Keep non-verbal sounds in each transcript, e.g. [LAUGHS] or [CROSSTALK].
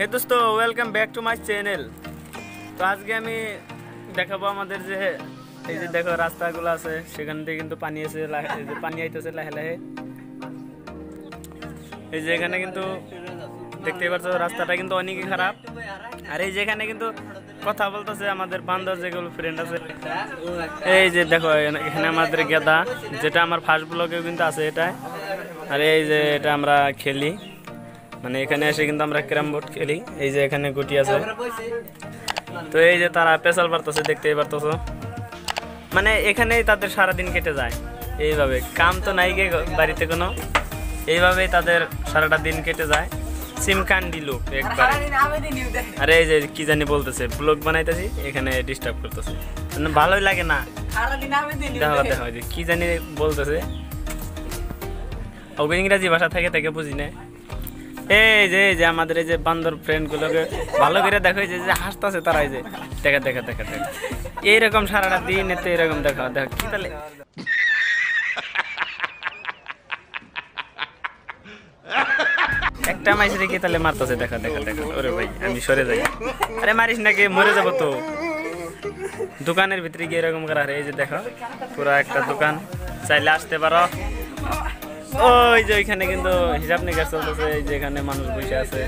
হে দোস্ত welcome back to my channel তো আজকে আমি দেখাবো আমাদের যে, এই যে দেখো রাস্তাগুলো আছে, সেখান থেকে কিন্তু পানি এসে এই যে পানি আইতেছে লাহে লাহে। এই যে এখানে কিন্তু দেখতেই পাচ্ছ রাস্তাটা কিন্তু অনেকই খারাপ। আর এই যে এখানে কিন্তু কথা বলতেছে আমাদের বান্ধব যেগুলো ফ্রেন্ড আছে। এই যে দেখো, এখানে আমাদের গেদা, যেটা আমার ফার্স্ট ব্লগেও কিন্তু আছে এটা। আর এই যে এটা আমরা খেলি। মানে এখানে এসে কিন্তু আমরা ক্যারাম বোর্ড খেলি। এই যে এখানে গুটি আছে। তো এই যে তারা পেশাল পারতেছে, দেখতেই পারতেছো। মানে এখানেই তাদের সারাদিন কেটে যায়। এইভাবে। কাম তো নাই গে বাড়িতে কোনো। এইভাবেই তাদের সারাটা দিন কেটে যায়। সিমকান্ডি লোক একবারে। আরে এই যে কি জানি বলতেছে, ব্লগ বানাইতেছি, এখানে ডিস্টার্ব করতেছে। মানে ভালোই লাগে না। দেখো দেখো কি জানি বলতেছে। ওকে ইংরাজি ভাষা থেকে থেকে বুঝি না এই যে এই যে আমাদের এই যে বান্দর ফ্রেন্ড গুলোকে ভালো করে দেখো যে যে হাসতেছে তারা, এই যে। দেখা দেখা দেখা দেখা। এইরকম সারাটা দিন এতে এরকম দেখো দেখো কি তাহলে। একটা মাইস রেখে তাহলে মারতেছে, দেখা দেখা দেখা। ওরে ভাই, আমি সরে যাই। আরে মারিস নাকি, মরে যাব তো। দোকানের ভিতরে গিয়ে এরকম করা। এই যে দেখো, পুরো একটা দোকান। চাইলে আসতে পারো। ওই যে ওইখানে কিন্তু হিসাব নিকাশ চলতেছে, এই যে এখানে মানুষ বসে আছে।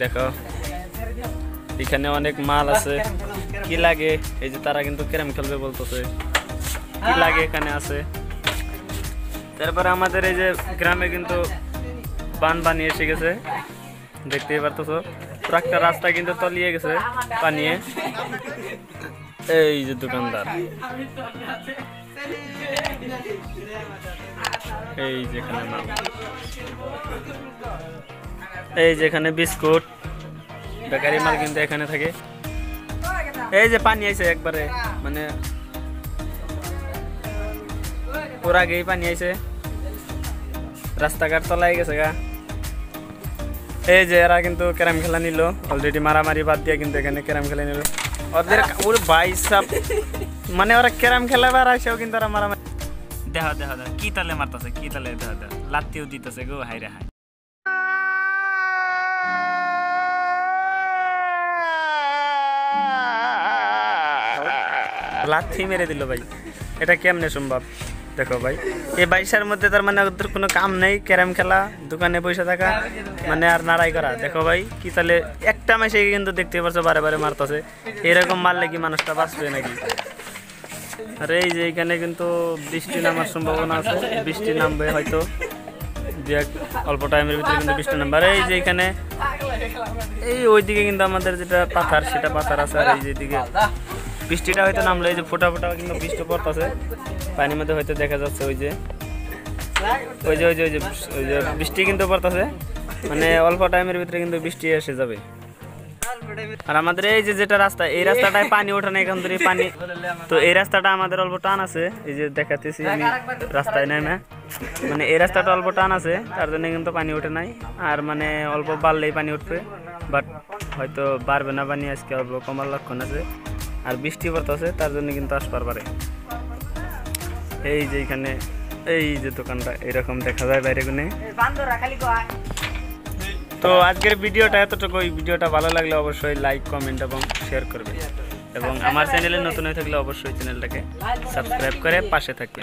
দেখো, এখানে অনেক মাল আছে। কি লাগে? এই যে তারা কিন্তু ক্যারাম খেলবে বলতেছে। কি লাগে এখানে আছে? তারপরে আমাদের এই যে গ্রামে কিন্তু বান বানিয়ে এসে গেছে। দেখতেই পারতেছো পুরো একটা রাস্তা কিন্তু তলিয়ে গেছে পানিয়ে। এই যে দোকানদার। এই যেখানে এই বিস্কুট, বেকারি মাল কিন্তু এখানে থাকে। এই যে পানি আইছে একবারে মানে ওর আগেই পানি আইছে। রাস্তাঘাট তলাই গেছে গা। এই যে এরা কিন্তু ক্যারাম খেলা নিল। অলরেডি মারামারি বাদ দিয়ে কিন্তু এখানে ক্যারাম খেলা নিল। ওদের ওর ভাই সাপ মানে ওরা ক্যারাম খেলা বার আসেও কিন্তু ওরা মারামারি দেখা দেখা দেখা কি তালে মারতেছে কি তালে দেখা দেখা লাত্তিও দিতেছে গো হাই রে হাই লাথি মেরে দিল ভাই। এটা কেমনে সম্ভব? দেখো ভাই এই বাইশের মধ্যে তার মানে ওদের কোনো কাম নেই ক্যারাম খেলা দোকানে পয়সা থাকা মানে আর নাড়াই করা। দেখো ভাই কি তাহলে একটা মাসে কিন্তু দেখতে পারছ বারে বারে মারতেছে। এরকম মারলে কি মানুষটা বাঁচবে নাকি? আর এই যে এখানে কিন্তু বৃষ্টি নামার সম্ভাবনা আছে। বৃষ্টি নামবে হয়তো। অল্প টাইমের ভিতরে কিন্তু বৃষ্টি নামবে। আর এই যে এখানে এই ওইদিকে কিন্তু আমাদের যেটা পাথার, সেটা পাথার আছে। আর এই যে দিকে বৃষ্টিটা হয়তো নামলো এই যে ফোটা ফোটা কিন্তু বৃষ্টি পড়তেছে। পানির মধ্যে হয়তো দেখা যাচ্ছে ওই যে ওই যে ওই যে ওই যে বৃষ্টি কিন্তু পড়তেছে। মানে অল্প টাইমের ভিতরে কিন্তু বৃষ্টি এসে যাবে। আর আমাদের এই যে যেটা রাস্তা এই রাস্তাটায় [LAUGHS] পানি ওঠে না এখান থেকে পানি। তো এই রাস্তাটা আমাদের অল্প টান আছে এই যে দেখাতেছি আমি রাস্তায় নেমে। মানে এই রাস্তাটা অল্প টান আছে তার জন্য কিন্তু পানি ওঠে নাই। আর মানে অল্প বাড়লেই পানি উঠবে বাট হয়তো বাড়বে না পানি আজকে অল্প কমার লক্ষণ আছে। আর বৃষ্টি পড়তেছে তার জন্য কিন্তু আসবার পারে। এই যে এখানে এই যে দোকানটা এরকম দেখা যায় বাইরে গুনে। তো আজকের ভিডিওটা এতটুকু। ওই ভিডিওটা ভালো লাগলে অবশ্যই লাইক কমেন্ট এবং শেয়ার করবে। এবং আমার চ্যানেলে নতুন হয়ে থাকলে অবশ্যই চ্যানেলটাকে সাবস্ক্রাইব করে পাশে থাকবে